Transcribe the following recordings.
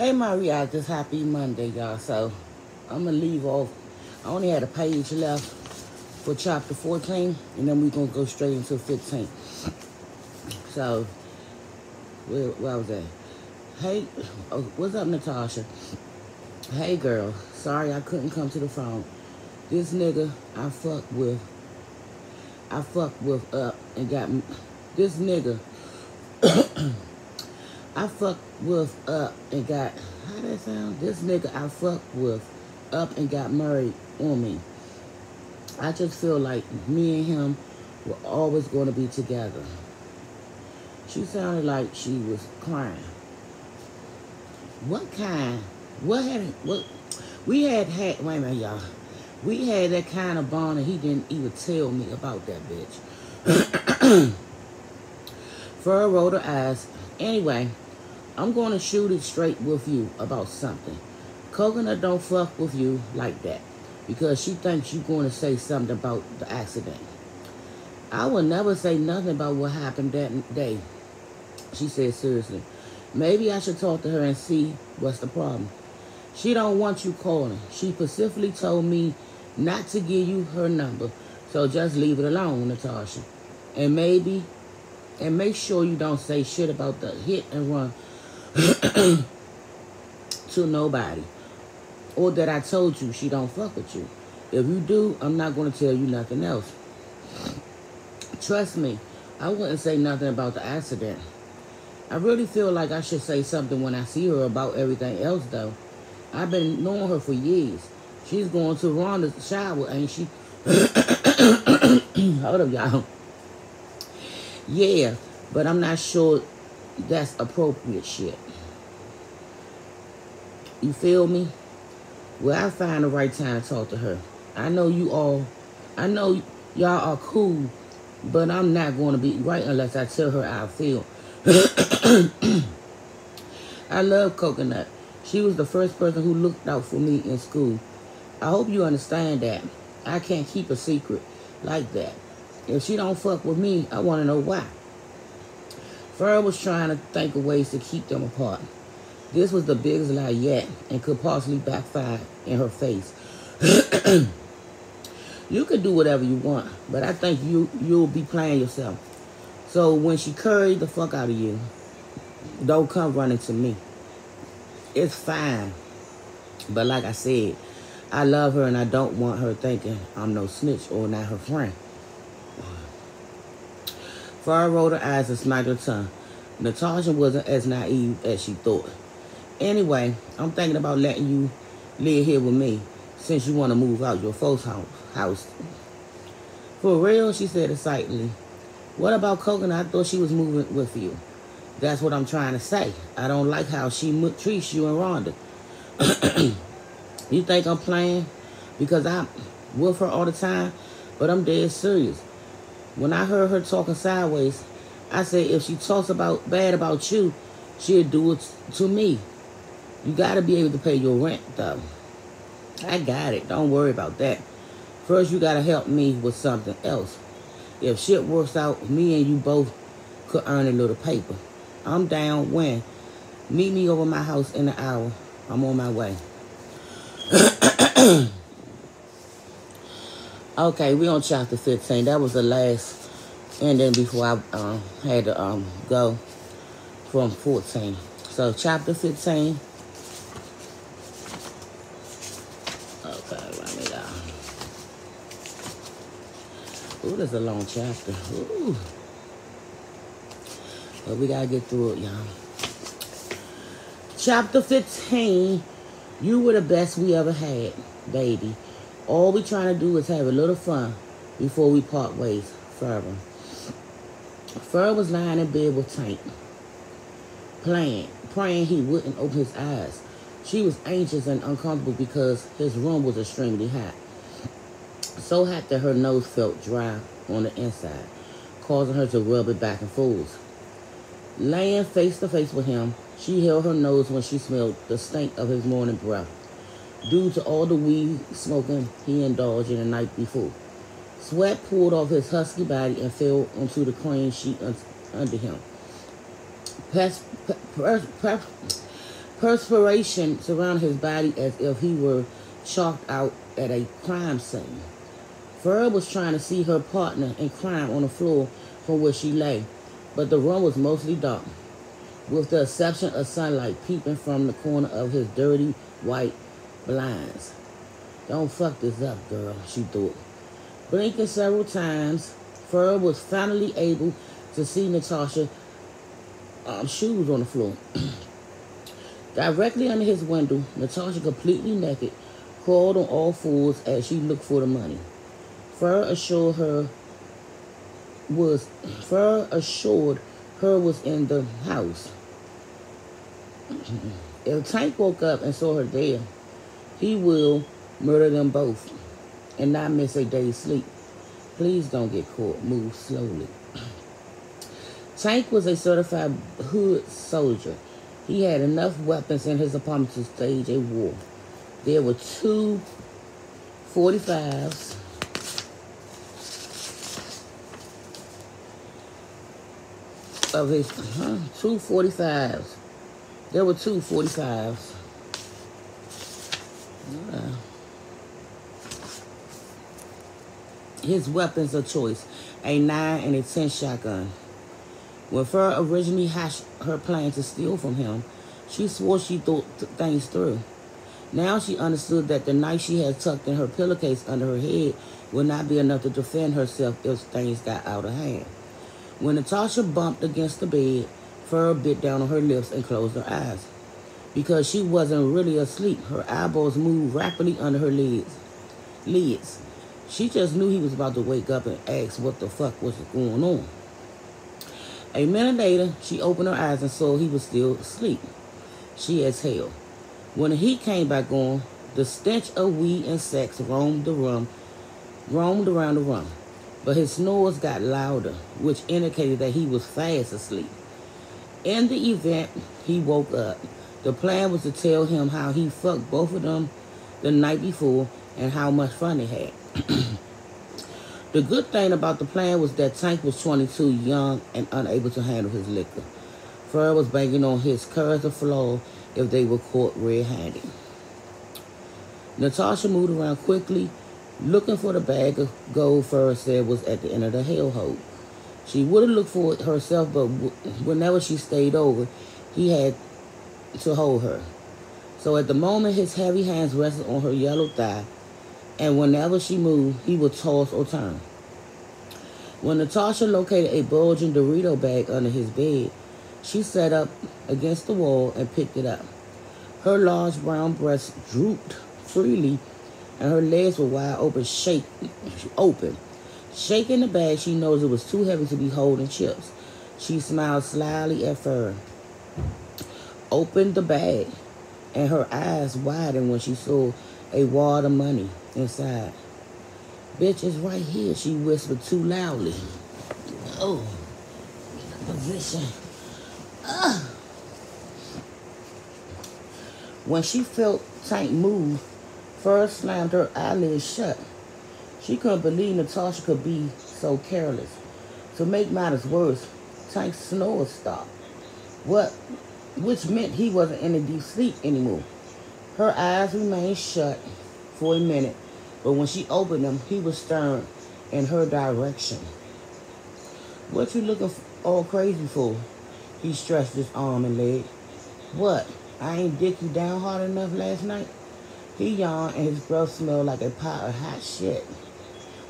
Hey, Maria, this happy Monday, y'all. So I'm gonna leave off. I only had a page left for chapter 14, and then we're gonna go straight into 15. So, where, where was that? Hey, oh, what's up, Natasha? Hey, girl. Sorry I couldn't come to the phone. This nigga I fuck with, I fuck with up and got this nigga. I fucked with up and got how that sound? This nigga I fucked with up and got married on me. I just feel like me and him were always going to be together. She sounded like she was crying. What kind? What had what? We had had. Wait a minute, y'all. We had that kind of bond, and he didn't even tell me about that bitch. Fur rolled her eyes. Anyway, I'm going to shoot it straight with you about something. Coconut don't fuck with you like that because she thinks you're going to say something about the accident. I will never say nothing about what happened that day. She said seriously. Maybe I should talk to her and see what's the problem. She don't want you calling. She specifically told me not to give you her number. So just leave it alone, Natasha. And maybe, and make sure you don't say shit about the hit and run to nobody. Or that I told you she don't fuck with you. If you do, I'm not going to tell you nothing else. Trust me, I wouldn't say nothing about the accident. I really feel like I should say something when I see her about everything else, though. I've been knowing her for years. She's going to Rhonda's shower, ain't she? Hold up, y'all. Yeah, but I'm not sure that's appropriate shit. You feel me? Well, I find the right time to talk to her. I know you all, I know y'all are cool, but I'm not going to be right unless I tell her how I feel. I love Coconut. She was the first person who looked out for me in school. I hope you understand that. I can't keep a secret like that. If she don't fuck with me, I want to know why. Fur was trying to think of ways to keep them apart. This was the biggest lie yet and could possibly backfire in her face. you could do whatever you want, but I think you you'll be playing yourself. So when she curried the fuck out of you, don't come running to me. It's fine. But like I said, I love her and I don't want her thinking I'm no snitch or not her friend. Fur rolled her eyes and smacked her tongue. Natasha wasn't as naive as she thought. Anyway, I'm thinking about letting you live here with me since you want to move out your folks' house. For real, she said excitedly. What about Coconut? I thought she was moving with you. That's what I'm trying to say. I don't like how she treats you and Rhonda. you think I'm playing? Because I'm with her all the time, but I'm dead serious. When I heard her talking sideways, I said if she talks about bad about you, she'll do it to me. You got to be able to pay your rent, though. I got it. Don't worry about that. First, you got to help me with something else. If shit works out, me and you both could earn a little paper. I'm down when. Meet me over my house in an hour. I'm on my way. okay, we on chapter 15. That was the last ending before I uh, had to um, go from 14. So chapter 15. Okay, let me go. Ooh, that's a long chapter. Ooh. But we gotta get through it, y'all. Chapter 15. You were the best we ever had, baby. All we're trying to do is have a little fun before we part ways forever. Fur was lying in bed with Tank, playing, praying he wouldn't open his eyes. She was anxious and uncomfortable because his room was extremely hot. So hot that her nose felt dry on the inside, causing her to rub it back and forth. Laying face to face with him, she held her nose when she smelled the stink of his morning breath, due to all the weed smoking he indulged in the night before. Sweat poured off his husky body and fell onto the crane sheet under him. Pers- per- per- Perspiration surrounded his body as if he were chalked out at a crime scene. Fur was trying to see her partner in crime on the floor from where she lay, but the room was mostly dark, with the exception of sunlight peeping from the corner of his dirty white blinds. Don't fuck this up, girl, she thought. Blinking several times, Fur was finally able to see Natasha um, shoes on the floor. Directly under his window, Natasha, completely naked, crawled on all fours as she looked for the money. Fur assured her was Fur assured her was in the house. if Tank woke up and saw her there, he will murder them both and not miss a day's sleep. Please don't get caught. Move slowly. Tank was a certified hood soldier he had enough weapons in his apartment to stage a war. There were two 45s. Of his, huh? Two 45s. There were two 45s. His weapons of choice a 9 and a 10 shotgun. When Fur originally hatched her plan to steal from him, she swore she thought things through. Now she understood that the knife she had tucked in her pillowcase under her head would not be enough to defend herself if things got out of hand. When Natasha bumped against the bed, Fur bit down on her lips and closed her eyes. Because she wasn't really asleep, her eyeballs moved rapidly under her lids. lids. She just knew he was about to wake up and ask what the fuck was going on. A minute later, she opened her eyes and saw he was still asleep. She exhaled. When he came back on, the stench of weed and sex roamed the room, roamed around the room. But his snores got louder, which indicated that he was fast asleep. In the event he woke up, the plan was to tell him how he fucked both of them the night before and how much fun they had. The good thing about the plan was that Tank was 22, young, and unable to handle his liquor. Fur was banking on his courage to flow if they were caught red-handed. Natasha moved around quickly, looking for the bag of gold Fur said was at the end of the hellhole. She would have looked for it herself, but whenever she stayed over, he had to hold her. So at the moment his heavy hands rested on her yellow thigh, and whenever she moved, he would toss or turn. When Natasha located a bulging Dorito bag under his bed, she sat up against the wall and picked it up. Her large brown breasts drooped freely, and her legs were wide open, shake, open. Shaking the bag, she knows it was too heavy to be holding chips. She smiled slyly at Fur, opened the bag, and her eyes widened when she saw a wad of money inside. Bitch is right here, she whispered too loudly. Oh, position. Ugh. When she felt Tank move, first slammed her eyelids shut. She couldn't believe Natasha could be so careless. To make matters worse, Tank's snores stopped. What? Which meant he wasn't in a deep sleep anymore. Her eyes remained shut for a minute, but when she opened them, he was staring in her direction. What you looking all crazy for? He stretched his arm and leg. What? I ain't dick you down hard enough last night? He yawned and his breath smelled like a pot of hot shit.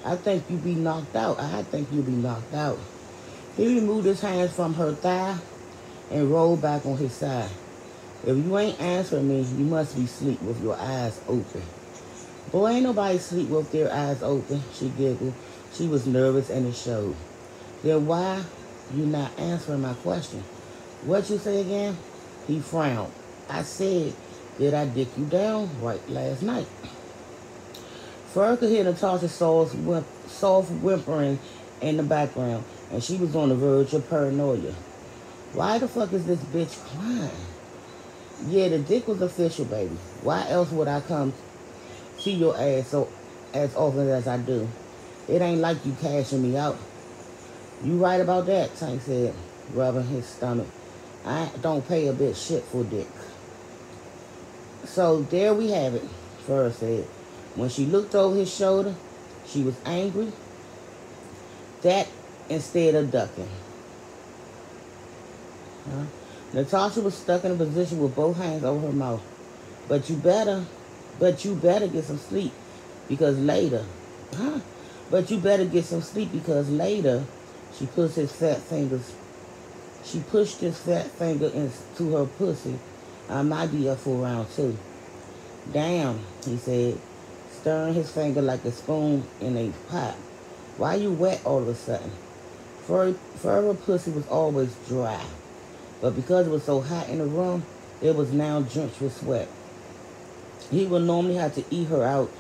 I think you be knocked out. I think you be knocked out. He removed his hands from her thigh and rolled back on his side. If you ain't answering me, you must be asleep with your eyes open. Boy, ain't nobody sleep with their eyes open, she giggled. She was nervous and it showed. Then why you not answering my question? What you say again? He frowned. I said, did I dick you down right last night? Fur could hear Natasha's soft, whimp, soft whimpering in the background, and she was on the verge of paranoia. Why the fuck is this bitch crying? Yeah, the dick was official, baby. Why else would I come see your ass so as often as I do. It ain't like you cashing me out. You right about that, Tank said, rubbing his stomach. I don't pay a bit shit for dick. So there we have it. Fur said. When she looked over his shoulder, she was angry. That instead of ducking. Natasha was stuck in a position with both hands over her mouth. But you better, but you better get some sleep because later, huh? But you better get some sleep because later, she puts his fat fingers, she pushed his fat finger into her pussy. I might be up for round two. Damn, he said, stirring his finger like a spoon in a pot. Why you wet all of a sudden? Fur, Forever pussy was always dry. But because it was so hot in the room, it was now drenched with sweat. He would normally have to eat her out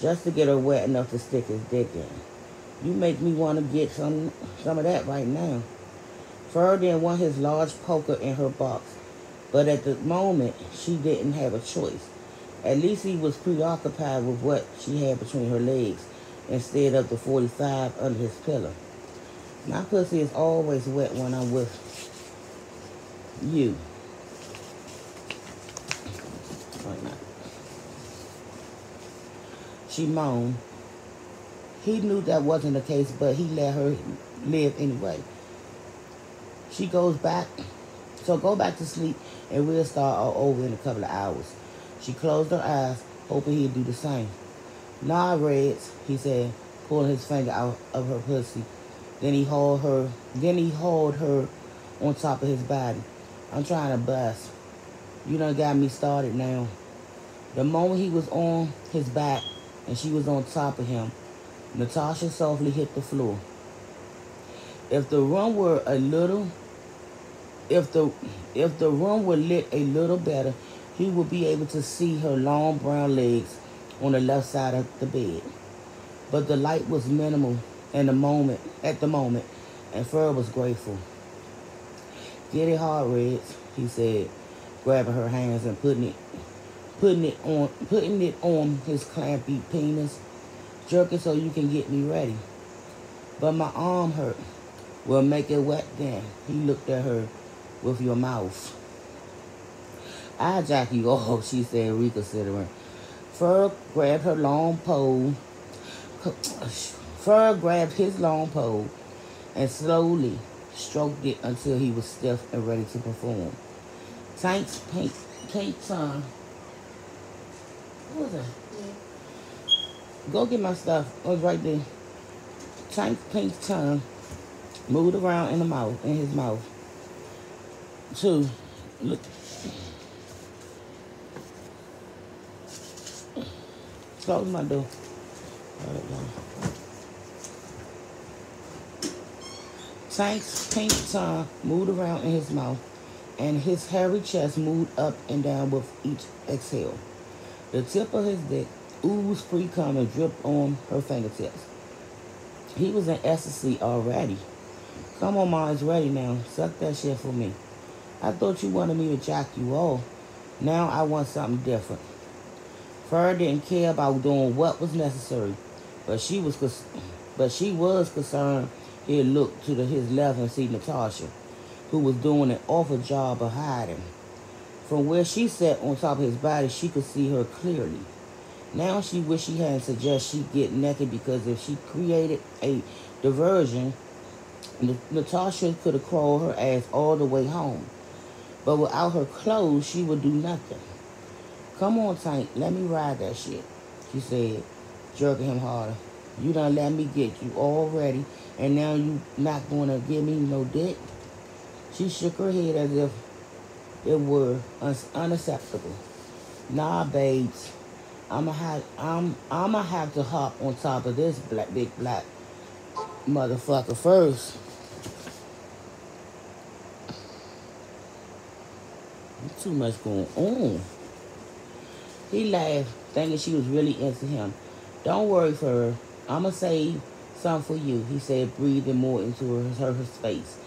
just to get her wet enough to stick his dick in. You make me want to get some some of that right now. Ferdinand wanted his large poker in her box, but at the moment she didn't have a choice. At least he was preoccupied with what she had between her legs instead of the 45 under his pillow. My pussy is always wet when I'm with you. She moaned. He knew that wasn't the case, but he let her live anyway. She goes back, so go back to sleep, and we'll start all over in a couple of hours. She closed her eyes, hoping he'd do the same. Nah, Reds, he said, pulling his finger out of her pussy. Then he hauled her, then he hauled her on top of his body. I'm trying to bust. You done got me started now. The moment he was on his back and she was on top of him, Natasha softly hit the floor. If the room were a little, if the if the room were lit a little better, he would be able to see her long brown legs on the left side of the bed. But the light was minimal in the moment at the moment, and Fur was grateful. Get it hard, Reds, he said, grabbing her hands and putting it putting it on putting it on his clampy penis, jerking so you can get me ready. But my arm hurt. Well make it wet then. He looked at her with your mouth. I jack you off, she said, reconsidering. Fur grabbed her long pole. Fur grabbed his long pole and slowly stroked it until he was stiff and ready to perform. Tank's pink, pink tongue. What was that? Yeah. Go get my stuff. It was right there. Tank's pink tongue moved around in the mouth, in his mouth. Two, look. Close my door. Tank's pink tongue moved around in his mouth, and his hairy chest moved up and down with each exhale. The tip of his dick oozed free cum and dripped on her fingertips. He was in ecstasy already. Come on, Ma, it's ready now. Suck that shit for me. I thought you wanted me to jack you off. Now I want something different. Fur didn't care about doing what was necessary, but she was, but she was concerned He'd look to the, his left and see Natasha, who was doing an awful job of hiding. From where she sat on top of his body, she could see her clearly. Now she wished she hadn't suggested she get naked because if she created a diversion, Natasha could have crawled her ass all the way home. But without her clothes, she would do nothing. Come on, Tank, let me ride that shit, she said, jerking him harder. You done let me get you already and now you not going to give me no dick? She shook her head as if it were un unacceptable. Nah, babes. I'ma have I'm I'ma have to hop on top of this black big black motherfucker first. Too much going on. He laughed, thinking she was really into him. Don't worry for her. I'ma save some for you, he said, breathing more into her, her face.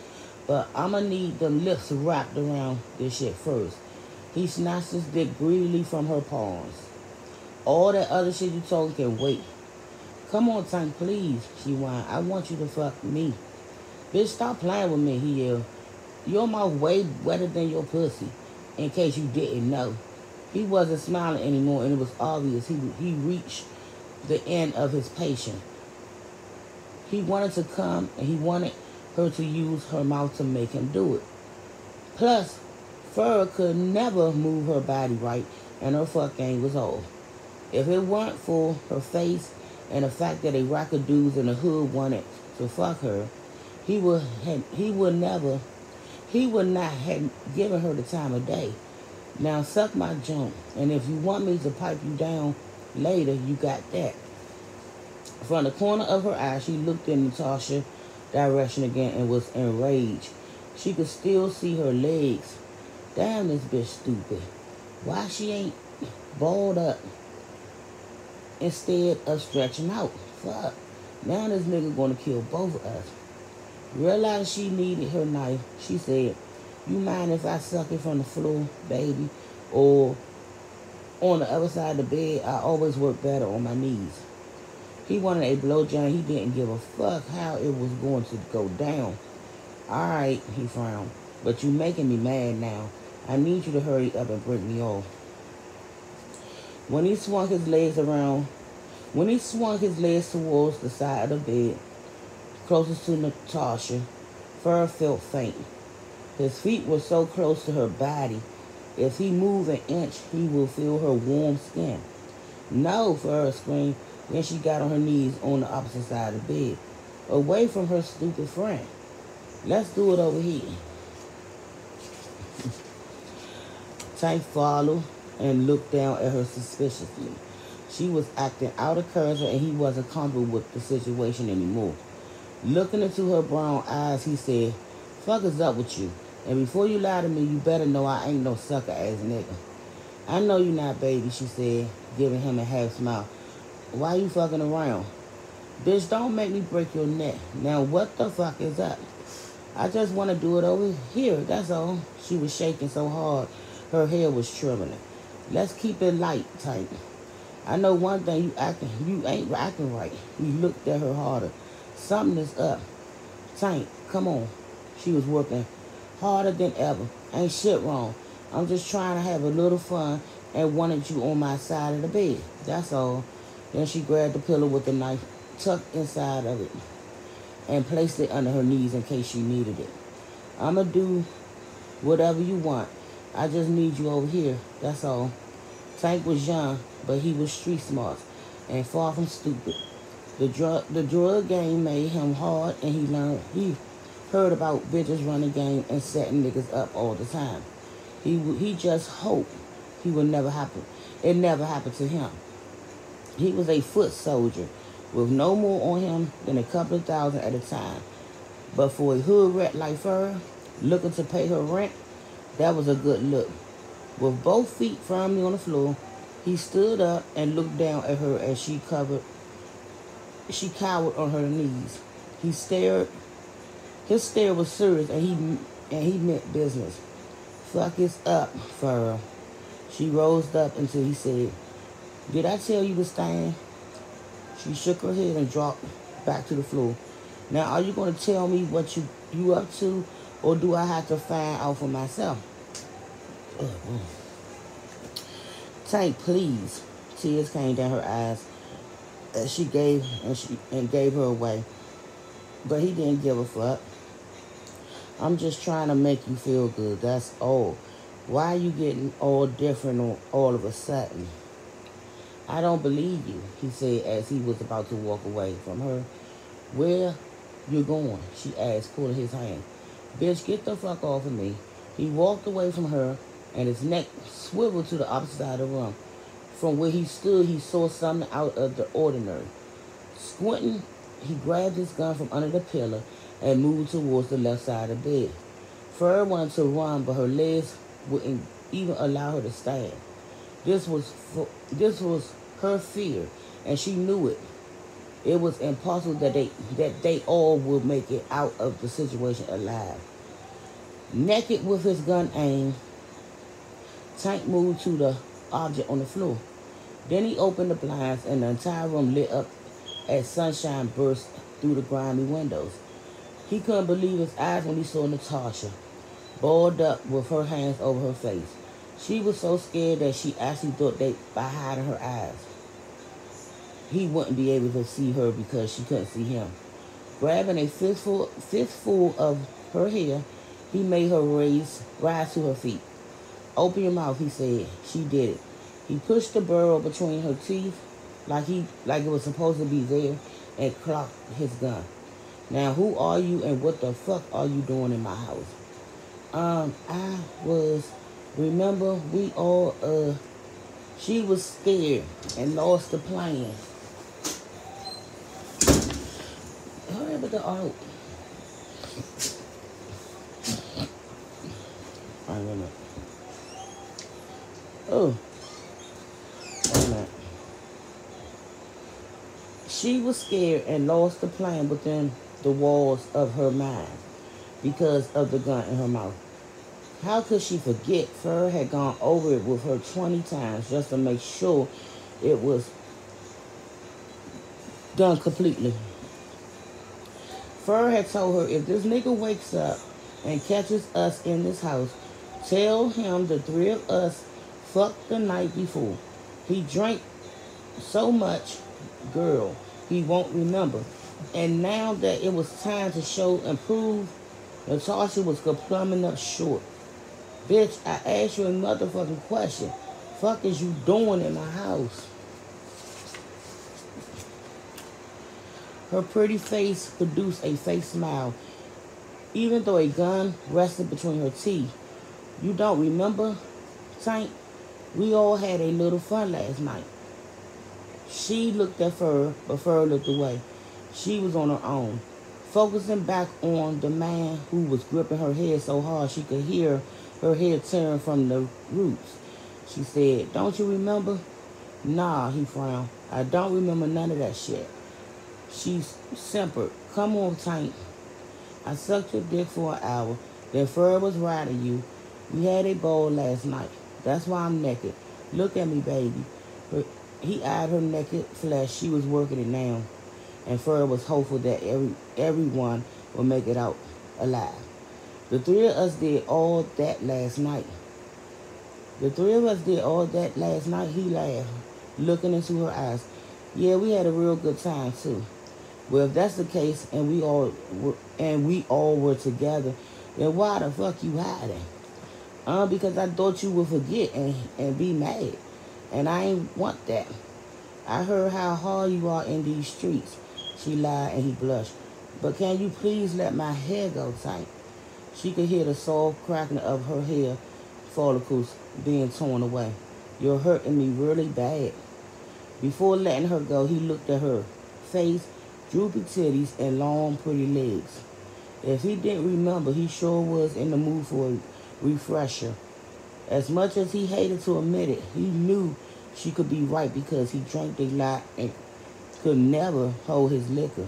But I'ma need them lips wrapped around this shit first. He snatched his dick greedily from her palms. All that other shit you told can wait. Come on, Tank, please, she whined. I want you to fuck me. Bitch, stop playing with me, he yelled. Your mouth way wetter than your pussy, in case you didn't know. He wasn't smiling anymore, and it was obvious he, he reached the end of his patience. He wanted to come, and he wanted her to use her mouth to make him do it. Plus, Farrah could never move her body right, and her fuck game was off. If it weren't for her face and the fact that a rack of dudes in the hood wanted to fuck her, he would had he would never he would not have given her the time of day. Now suck my junk, and if you want me to pipe you down later, you got that. From the corner of her eye, she looked in Natasha's direction again and was enraged. She could still see her legs. Damn, this bitch stupid. Why she ain't balled up instead of stretching out? Fuck. Now this nigga gonna kill both of us. Realizing she needed her knife, she said, You mind if I suck it from the floor, baby? Or on the other side of the bed, I always work better on my knees. He wanted a blowjob. He didn't give a fuck how it was going to go down. All right, he frowned. But you're making me mad now. I need you to hurry up and break me off. When he swung his legs around, when he swung his legs towards the side of the bed, closest to Natasha, Fur felt faint. His feet were so close to her body, if he moved an inch, he would feel her warm skin. No, Fur screamed. Then she got on her knees on the opposite side of the bed, away from her stupid friend. Let's do it over here. Tank followed and looked down at her suspiciously. She was acting out of character and he wasn't comfortable with the situation anymore. Looking into her brown eyes, he said, Fuck is up with you? And before you lie to me, you better know I ain't no sucker ass nigga. I know you not, baby, she said, giving him a half smile. Why you fucking around? Bitch, don't make me break your neck. Now, what the fuck is up? I just want to do it over here, that's all. She was shaking so hard, her hair was trembling. Let's keep it light, tight. I know one thing, you acting, you ain't acting right. He looked at her harder. Something is up. Tank, come on. She was working harder than ever. Ain't shit wrong. I'm just trying to have a little fun and wanted you on my side of the bed. That's all. Then she grabbed the pillow with the knife tucked inside of it and placed it under her knees in case she needed it. I'ma do whatever you want. I just need you over here. That's all. Tank was young, but he was street smart and far from stupid. The drug the drug game made him hard, and he learned he heard about bitches running game and setting niggas up all the time. He he just hoped he would never happen. It never happened to him. He was a foot soldier with no more on him than a couple of thousand at a time. But for a hood rat like her, looking to pay her rent, that was a good look. With both feet firmly on the floor, he stood up and looked down at her as she covered she cowered on her knees. He stared. His stare was serious, and he and he meant business. Fuck is up, Farrah. She rose up until he said, "Did I tell you to stand?" She shook her head and dropped back to the floor. Now, are you going to tell me what you you up to, or do I have to find out for myself? Tank, please. Tears came down her eyes that she gave and she and gave her away. But he didn't give a fuck. I'm just trying to make you feel good. That's all. Why are you getting all different all of a sudden? I don't believe you, he said as he was about to walk away from her. Where you going? She asked, pulling his hand. Bitch, get the fuck off of me. He walked away from her and his neck swiveled to the opposite side of the room. From where he stood, he saw something out of the ordinary. Squinting, he grabbed his gun from under the pillow and moved towards the left side of the bed. Fur wanted to run, but her legs wouldn't even allow her to stand. This was for, this was her fear, and she knew it. It was impossible that they that they all would make it out of the situation alive. Naked with his gun aimed, Tank moved to the object on the floor. Then he opened the blinds and the entire room lit up as sunshine burst through the grimy windows. He couldn't believe his eyes when he saw Natasha, balled up with her hands over her face. She was so scared that she actually thought that by hiding her eyes, he wouldn't be able to see her because she couldn't see him. Grabbing a fistful, fistful of her hair, he made her raise, rise to her feet. Open your mouth, he said. She did it. He pushed the barrel between her teeth like he like it was supposed to be there and clocked his gun. Now who are you and what the fuck are you doing in my house? Um, I was remember we all uh she was scared and lost the plan. Hurry with the art. I don't know. Oh. She was scared and lost the plan within the walls of her mind because of the gun in her mouth. How could she forget Fur had gone over it with her 20 times just to make sure it was done completely? Fur had told her if this nigga wakes up and catches us in this house, tell him the three of us fucked the night before. He drank so much, girl, he won't remember. And now that it was time to show and prove, Natasha was plumbing up short. Bitch, I asked you a motherfucking question. Fuck is you doing in my house? Her pretty face produced a fake smile, even though a gun rested between her teeth. You don't remember, Tank? We all had a little fun last night. She looked at Fur, but Fur looked away. She was on her own, focusing back on the man who was gripping her head so hard she could hear her head turned from the roots. She said, Don't you remember? Nah, he frowned. I don't remember none of that shit. She simpered. Come on, Tank. I sucked your dick for an hour. Then Fur was riding you. We had a bowl last night. That's why I'm naked. Look at me, baby. He eyed her naked flesh. She was working it now. And Fur was hopeful that every everyone would make it out alive. The three of us did all that last night. The three of us did all that last night. He laughed, looking into her eyes. Yeah, we had a real good time too. Well, if that's the case, and we all were, and we all were together, then why the fuck you hiding? Uh, because I thought you would forget and, and be mad. And I ain't want that. I heard how hard you are in these streets. She lied and he blushed. But can you please let my hair go tight? She could hear the soft cracking of her hair follicles being torn away. You're hurting me really bad. Before letting her go, he looked at her face, droopy titties, and long, pretty legs. If he didn't remember, he sure was in the mood for a refresher. As much as he hated to admit it, he knew she could be right because he drank a lot and could never hold his liquor.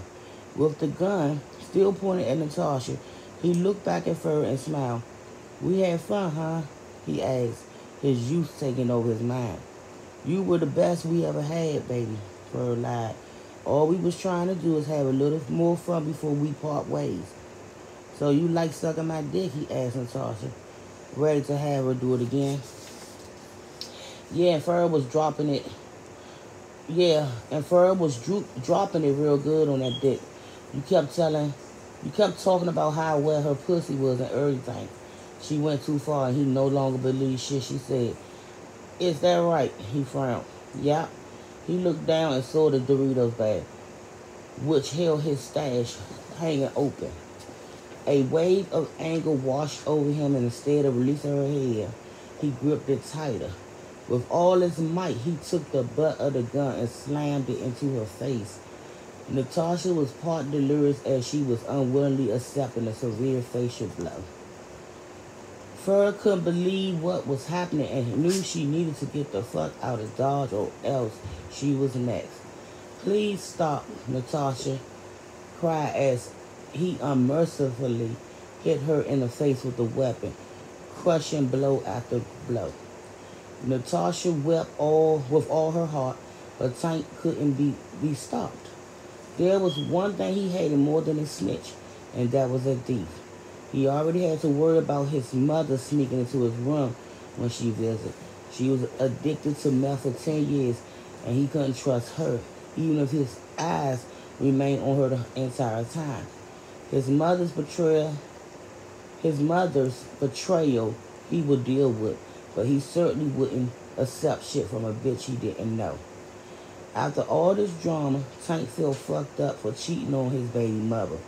With the gun still pointed at Natasha, he looked back at Fur and smiled. We had fun, huh? He asked, his youth taking over his mind. You were the best we ever had, baby, Fur lied. All we was trying to do is have a little more fun before we part ways. So you like sucking my dick, he asked Natasha ready to have her do it again. Yeah, and Fur was dropping it. Yeah, and Fur was dro- dropping it real good on that dick. You kept telling, you kept talking about how well her pussy was and everything. She went too far and he no longer believed shit she said. Is that right? He frowned. Yeah. He looked down and saw the Doritos bag, which held his stash hanging open. A wave of anger washed over him, and instead of releasing her head, he gripped it tighter. With all his might, he took the butt of the gun and slammed it into her face. Natasha was part delirious as she was unwillingly accepting a severe facial blow. Fur couldn't believe what was happening and knew she needed to get the fuck out of Dodge or else she was next. Please stop, Natasha cried as he unmercifully hit her in the face with the weapon, crushing blow after blow. Natasha wept all with all her heart, but Tank couldn't be, be stopped. There was one thing he hated more than a snitch, and that was a thief. He already had to worry about his mother sneaking into his room when she visited. She was addicted to meth for 10 years, and he couldn't trust her, even if his eyes remained on her the entire time. His mother's betrayal, his mother's betrayal, he would deal with, but he certainly wouldn't accept shit from a bitch he didn't know. After all this drama, Tank felt fucked up for cheating on his baby mother,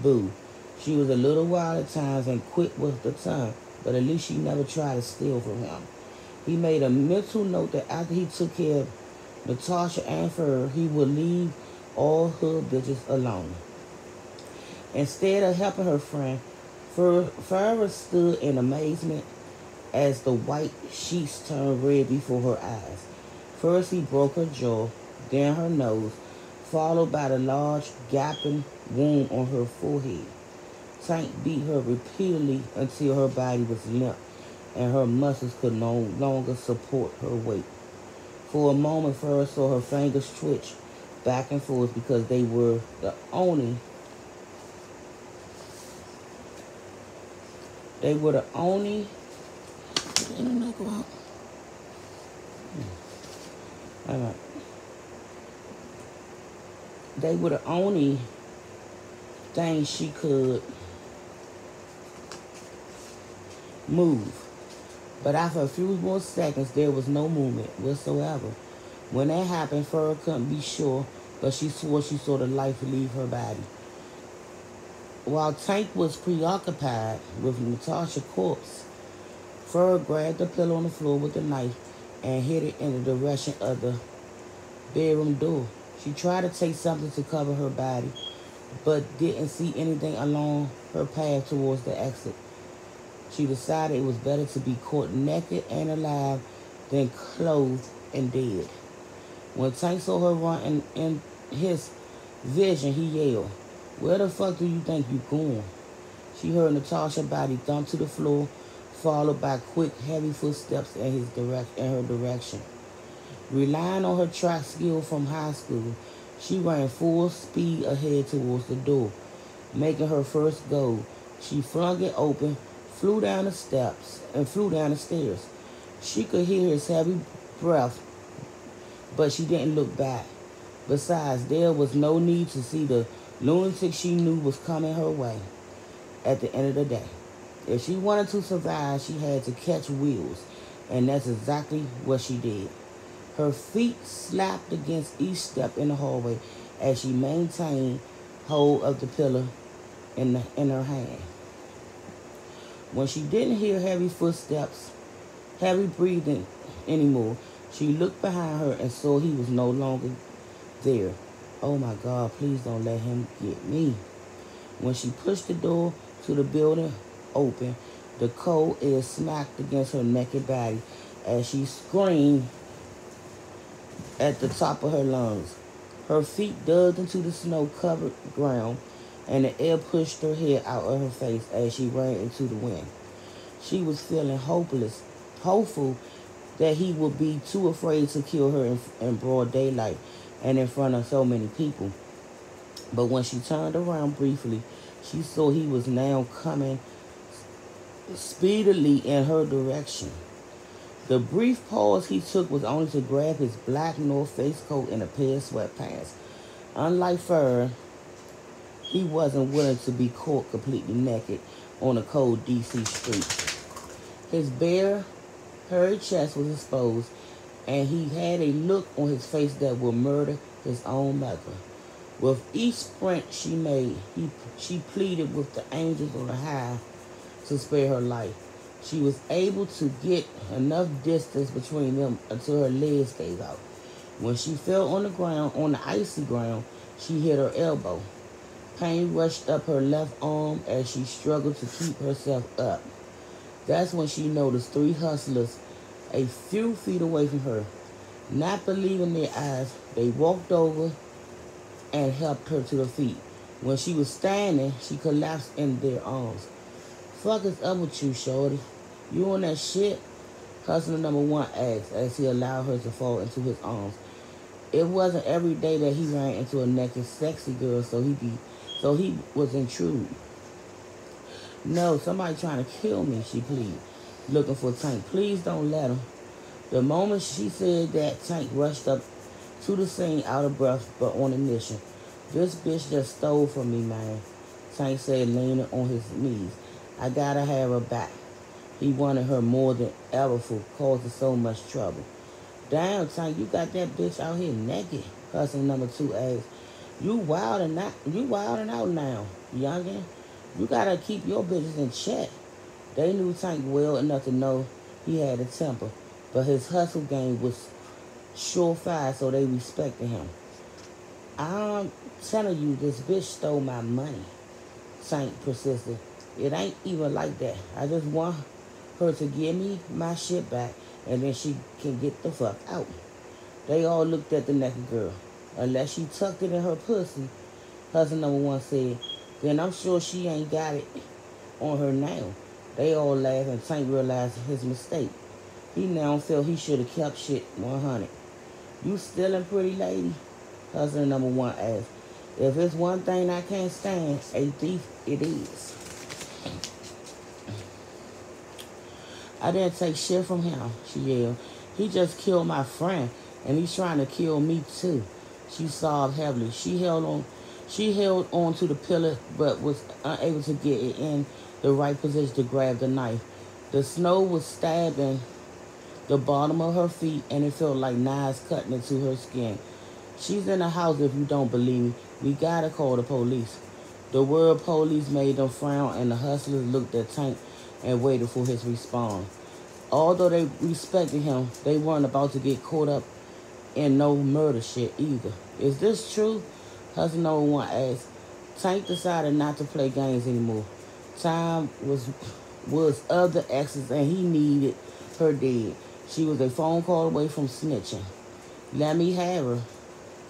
Boo. She was a little wild at times and quick with the tongue, but at least she never tried to steal from him. He made a mental note that after he took care of Natasha and Fur, he would leave all her bitches alone. Instead of helping her friend, Farrah stood in amazement as the white sheets turned red before her eyes. First he broke her jaw, then her nose, followed by the large gaping wound on her forehead. Tank beat her repeatedly until her body was limp and her muscles could no longer support her weight. For a moment, Farrah saw her fingers twitch back and forth because they were the only they were the only didn't go out? All right. They were the only thing she could move. But after a few more seconds, there was no movement whatsoever. When that happened, Farrah couldn't be sure, but she swore she saw the life leave her body. While Tank was preoccupied with Natasha's corpse, Farrah grabbed the pillow on the floor with the knife and hit it in the direction of the bedroom door. She tried to take something to cover her body, but didn't see anything along her path towards the exit. She decided it was better to be caught naked and alive than clothed and dead. When Tank saw her run in, in his vision, he yelled, Where the fuck do you think you're going? She heard Natasha's body thump to the floor, followed by quick, heavy footsteps in his direct in her direction. Relying on her track skill from high school, she ran full speed ahead towards the door, making her first goal. She flung it open, flew down the steps, and flew down the stairs. She could hear his heavy breath but she didn't look back. Besides, there was no need to see the lunatic she knew was coming her way at the end of the day. If she wanted to survive, she had to catch wheels, and that's exactly what she did. Her feet slapped against each step in the hallway as she maintained hold of the pillar in, the, in her hand. When she didn't hear heavy footsteps, heavy breathing anymore, she looked behind her and saw he was no longer there. Oh my God, please don't let him get me. When she pushed the door to the building open, the cold air smacked against her naked body as she screamed at the top of her lungs. Her feet dug into the snow-covered ground, and the air pushed her head out of her face as she ran into the wind. She was feeling hopeless, hopeful that he would be too afraid to kill her in, in broad daylight and in front of so many people. But when she turned around briefly, she saw he was now coming speedily in her direction. The brief pause he took was only to grab his black North Face coat and a pair of sweatpants. Unlike Fur, he wasn't willing to be caught completely naked on a cold DC street. His bare hairy chest was exposed, and he had a look on his face that would murder his own mother. With each sprint she made, he, she pleaded with the angels on the high to spare her life. She was able to get enough distance between them until her legs gave out. When she fell on the ground, on the icy ground, she hit her elbow. Pain rushed up her left arm as she struggled to keep herself up. That's when she noticed three hustlers a few feet away from her. Not believing their eyes, they walked over and helped her to her feet. When she was standing, she collapsed in their arms. Fuck is up with you, shorty? You on that shit? Hustler number one asked as he allowed her to fall into his arms. It wasn't every day that he ran into a naked, sexy girl, so he be, so he was intrigued. No, somebody trying to kill me, she pleaded. looking for Tank. Please don't let him. The moment she said that, Tank rushed up to the scene out of breath but on a mission. This bitch just stole from me, man. Tank said, leaning on his knees. I gotta have her back. He wanted her more than ever for causing so much trouble. Downtown, you got that bitch out here naked. Cousin number two asked. You wildin' out. You wildin' out now, youngin'. You gotta keep your business in check. They knew Tank well enough to know he had a temper, but his hustle game was surefire, so they respected him. I'm telling you, this bitch stole my money. Tank persisted. It ain't even like that. I just want her to give me my shit back, and then she can get the fuck out. They all looked at the naked girl. Unless she tucked it in her pussy, cousin number one said, then I'm sure she ain't got it on her now. They all laughed and Tank realized his mistake. He now felt he should have kept shit 100. You stealing, pretty lady? Cousin number one asked. If it's one thing I can't stand, a thief it is. I didn't take shit from him, she yelled. He just killed my friend, and he's trying to kill me too. She sobbed heavily. She held on she held on to the pillar but was unable to get it in the right position to grab the knife. The snow was stabbing the bottom of her feet and it felt like knives cutting into her skin. She's in the house if you don't believe me. We gotta call the police. The word police made them frown and the hustlers looked at Tank and waited for his response. Although they respected him, they weren't about to get caught up in no murder shit either. Is this true? Husband number one asked. Tank decided not to play games anymore. Time was was of the exes and he needed her dead. She was a phone call away from snitching. Let me have her.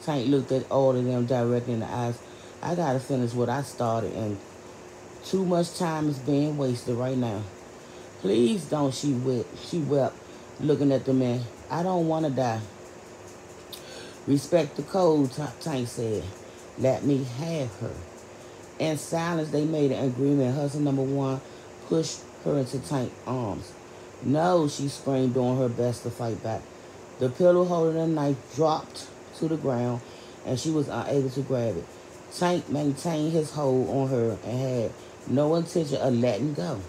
Tank looked at all of them directly in the eyes. I gotta finish what I started and too much time is being wasted right now. Please don't, she wept. She wept, looking at the man. I don't want to die. Respect the code, Tank said. Let me have her. In silence, they made an agreement. Husband number one pushed her into Tank's arms. No, she screamed, doing her best to fight back. The pillow holding the knife dropped to the ground, and she was unable to grab it. Tank maintained his hold on her and had no intention of letting go.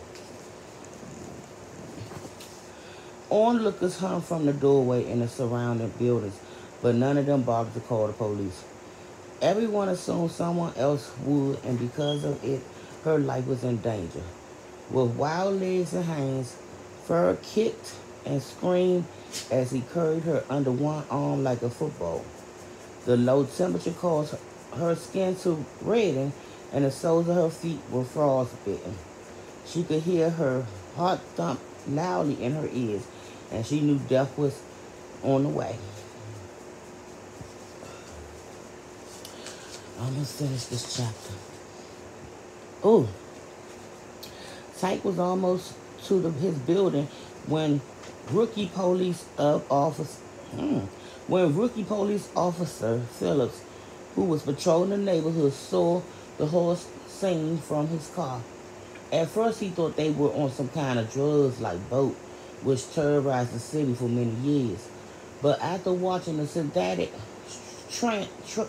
Onlookers hung from the doorway in the surrounding buildings, but none of them bothered to call the police. Everyone assumed someone else would, and because of it, her life was in danger. With wild legs and hands, Fur kicked and screamed as he carried her under one arm like a football. The low temperature caused her skin to redden, and the soles of her feet were frostbitten. She could hear her heart thump loudly in her ears, and she knew death was on the way. I'm gonna finish this chapter. Oh, Tank was almost to the, his building when rookie police officer, hmm, when rookie police officer Phillips, who was patrolling the neighborhood, saw the horse scene from his car. At first, he thought they were on some kind of drugs like boat, which terrorized the city for many years. But after watching the synthetic tra- tra-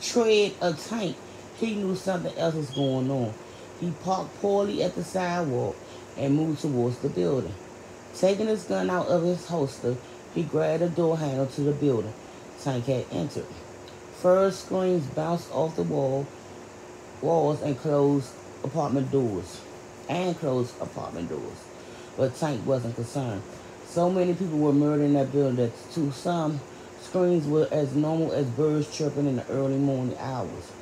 tread a tank, he knew something else was going on. He parked poorly at the sidewalk and moved towards the building. Taking his gun out of his holster, he grabbed a door handle to the building. Tank had entered. Fur's screams bounced off the wall, walls and closed apartment doors. And closed apartment doors. But Tank wasn't concerned. So many people were murdered in that building that to some screams were as normal as birds chirping in the early morning hours.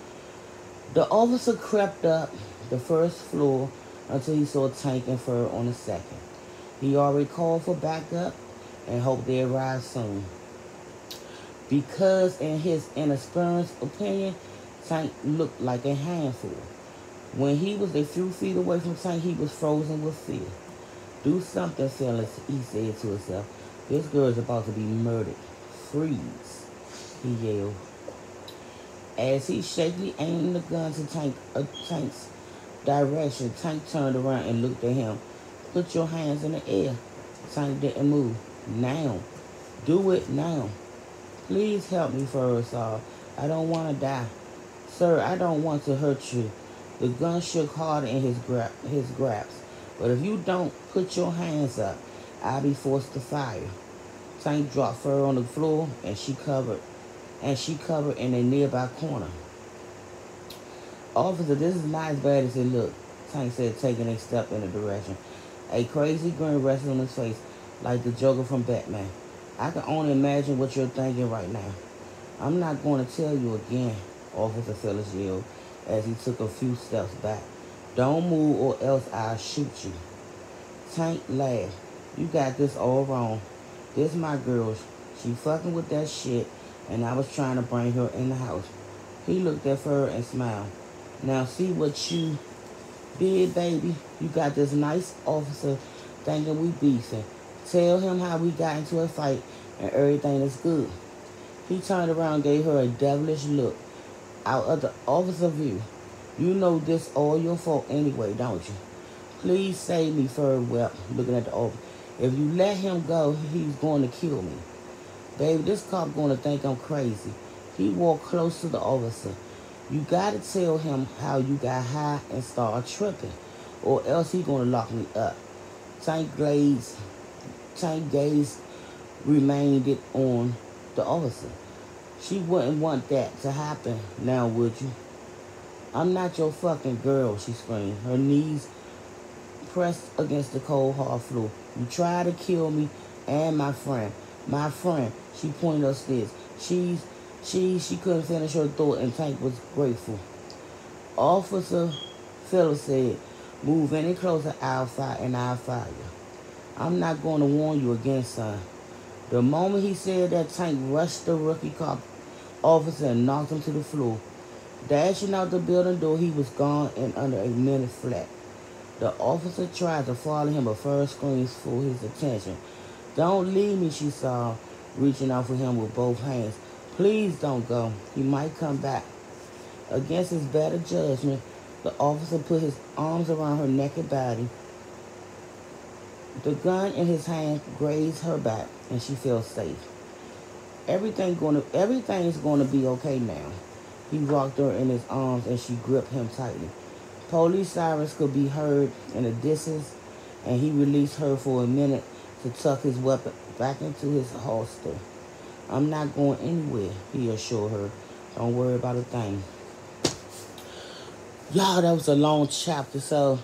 The officer crept up the first floor until he saw Tank and Fur on the second. He already called for backup and hoped they arrive soon. Because in his inexperienced opinion, Tank looked like a handful. When he was a few feet away from Tank, he was frozen with fear. Do something, Phillips, he said to himself. This girl is about to be murdered freeze, he yelled. As he shakily aimed the gun to Tank, uh, Tank's direction, Tank turned around and looked at him. put your hands in the air. Tank didn't move. Now. Do it now. Please help me first off. I don't want to die. Sir, I don't want to hurt you. The gun shook hard in his, gra- his grasp. But if you don't put your hands up, I'll be forced to fire. Tank dropped her on the floor and she covered and she covered in a nearby corner. Officer, this is not as bad as it looked, Tank said, taking a step in the direction. A crazy grin rested on his face like the Joker from Batman. I can only imagine what you're thinking right now. I'm not going to tell you again, Officer Phillips yelled as he took a few steps back. Don't move or else I'll shoot you. Tank laughed. You got this all wrong. This my girl. She fucking with that shit and I was trying to bring her in the house. He looked at her and smiled. Now see what you did, baby. You got this nice officer thinking we beefing. Tell him how we got into a fight and everything is good. He turned around gave her a devilish look out of the officer view. You know this all your fault anyway, don't you? Please save me, Furwell, looking at the officer. If you let him go, he's going to kill me. Baby, this cop going to think I'm crazy. He walked close to the officer. You got to tell him how you got high and start tripping, or else he going to lock me up. Tank Glaze, Tank Gaze remained it on the officer. She wouldn't want that to happen now, would you? I'm not your fucking girl, she screamed, her knees pressed against the cold hard floor. You tried to kill me and my friend. My friend, she pointed upstairs. She's she she couldn't finish her thought and Tank was grateful. Officer Phillips said, Move any closer, I'll fire and I'll fire you. I'm not going to warn you again, son. The moment he said that, Tank rushed the rookie cop officer and knocked him to the floor. Dashing out the building door, he was gone in under a minute flat. The officer tried to follow him, but Fur's screams for his attention. Don't leave me, she saw, reaching out for him with both hands. Please don't go. He might come back. Against his better judgment, the officer put his arms around her naked body. The gun in his hand grazed her back, and she felt safe. Everything going to everything's going to be okay now. He rocked her in his arms, and she gripped him tightly. Police sirens could be heard in the distance, and he released her for a minute to tuck his weapon back into his holster. I'm not going anywhere, he assured her. Don't worry about a thing. Y'all, that was a long chapter, so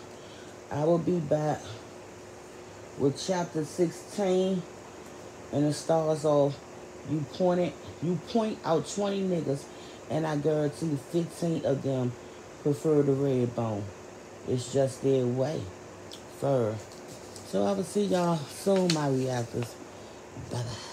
I will be back with chapter 16. And it starts off, you point it, you point out 20 niggas, and I guarantee 15 of them prefer the red bone. It's just their way. Fur. So I will see y'all soon, my reactors. Bye-bye.